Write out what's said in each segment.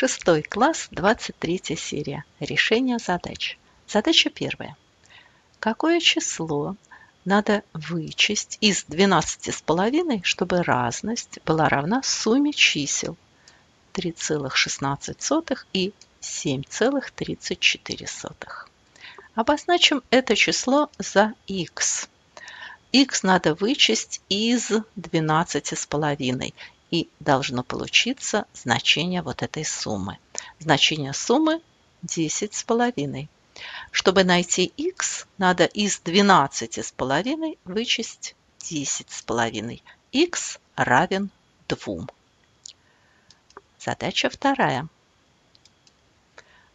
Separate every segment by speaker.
Speaker 1: Шестой класс, 23 серия. Решение задач. Задача первая. Какое число надо вычесть из 12,5, чтобы разность была равна сумме чисел 3,16 и 7,34. Обозначим это число за x. x надо вычесть из 12,5 и должно получиться значение вот этой суммы. Значение суммы 10,5. Чтобы найти x, надо из 12,5 вычесть 10,5. x равен 2. Задача вторая.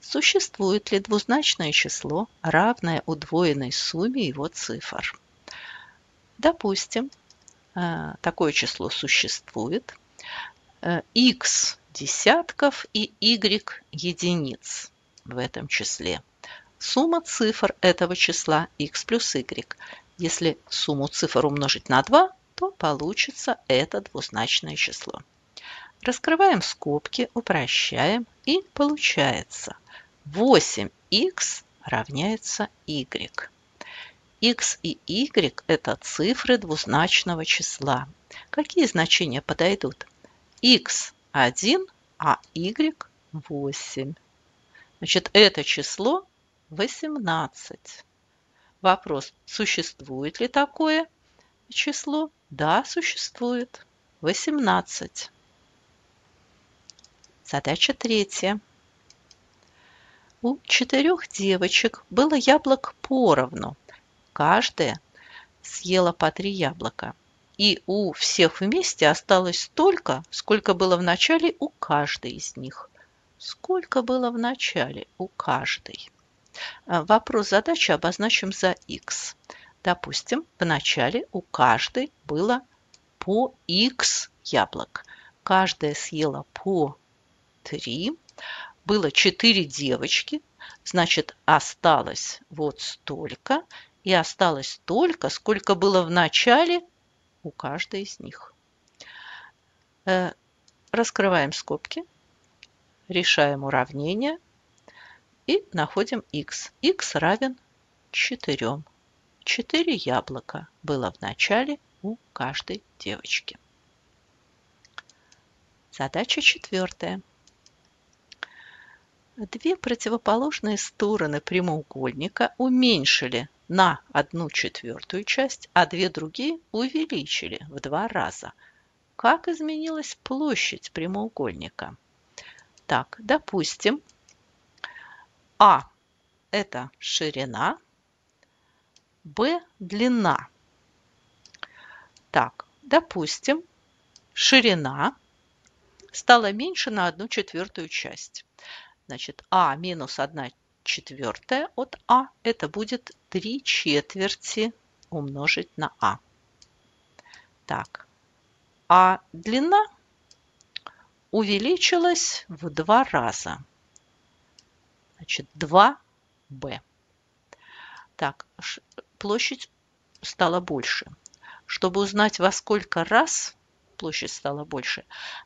Speaker 1: Существует ли двузначное число, равное удвоенной сумме его цифр? Допустим, э, такое число существует x э, десятков и y единиц в этом числе. Сумма цифр этого числа x плюс y. Если сумму цифр умножить на 2, то получится это двузначное число. Раскрываем скобки, упрощаем и получается 8х равняется y. x и y – это цифры двузначного числа. Какие значения подойдут? X 1, а y 8. Значит, это число 18. Вопрос, существует ли такое число? Да, существует. 18. Задача третья. У четырех девочек было яблок поровну. Каждая съела по три яблока и у всех вместе осталось столько, сколько было в начале у каждой из них. Сколько было в начале у каждой? А, вопрос задачи обозначим за x. Допустим, в начале у каждой было по x яблок. Каждая съела по 3. Было 4 девочки, значит, осталось вот столько. И осталось столько, сколько было в начале у каждой из них. Э, раскрываем скобки, решаем уравнение и находим x. x равен 4. 4 яблока было в начале у каждой девочки. Задача четвертая. Две противоположные стороны прямоугольника уменьшили на одну четвертую часть, а две другие увеличили в два раза. Как изменилась площадь прямоугольника? Так, допустим, А – это ширина, Б – длина. Так, допустим, ширина стала меньше на одну четвертую часть. Значит, А минус 1 четвертая от А, это будет 3 четверти умножить на А. Так, а длина увеличилась в два раза. Значит, 2b. Так, площадь стала больше. Чтобы узнать, во сколько раз площадь стала больше,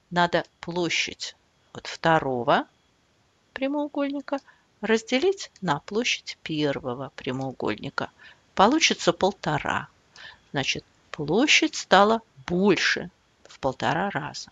Speaker 1: надо площадь от второго прямоугольника – разделить на площадь первого прямоугольника. Получится полтора. Значит, площадь стала больше в полтора раза.